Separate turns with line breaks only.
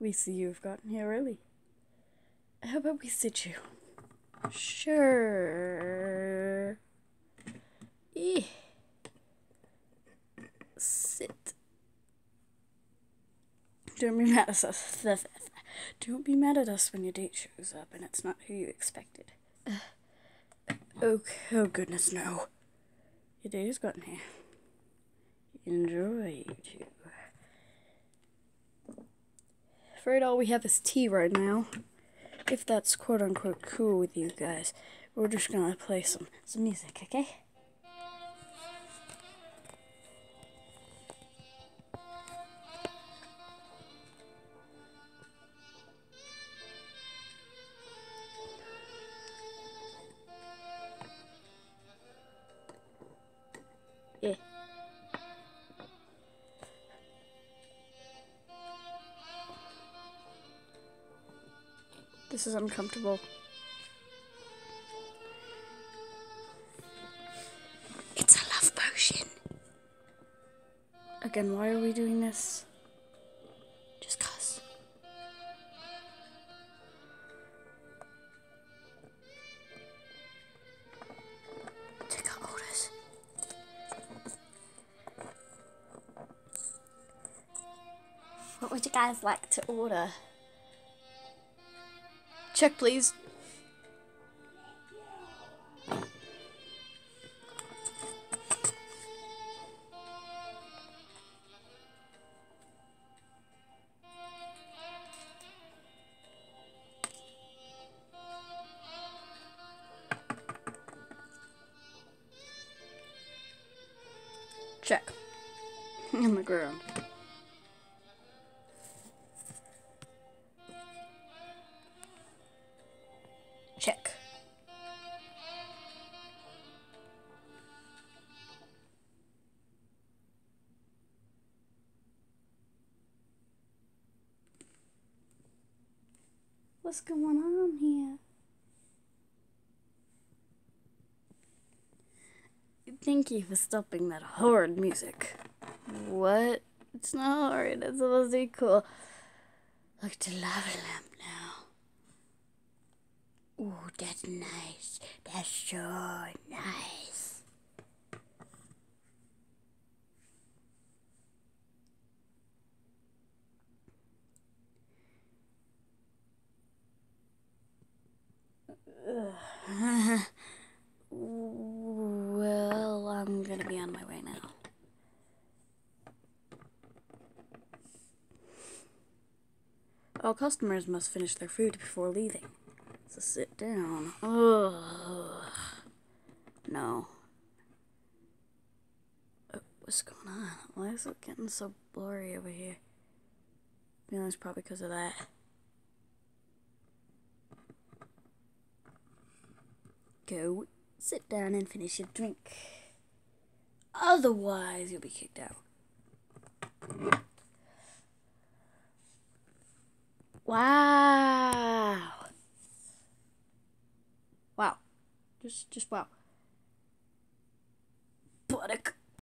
We see you've gotten here early. How about we sit you? Sure. Eh. Sit. Don't be mad at us. Don't be mad at us when your date shows up and it's not who you expected. Oh, oh goodness, no. Your date has gotten here. Enjoy, you two. Afraid all we have is tea right now. If that's quote unquote cool with you guys, we're just gonna play some, some music, okay? This is uncomfortable. It's a love potion. Again, why are we doing this? Just cause. Take our orders. What would you guys like to order? Check, please. Check. On the ground. Check. What's going on here? Thank you for stopping that horrid music. What? It's not horrid, it's supposed to be cool. Look to lava lamp now. Ooh, that's nice. That's so nice. Well, I'm gonna be on my way now. All customers must finish their food before leaving. So sit down. Ugh. No. Uh, what's going on? Why is it getting so blurry over here? You know, it's probably because of that. Go sit down and finish your drink. Otherwise, you'll be kicked out. Wow. Just just wow. Buttock.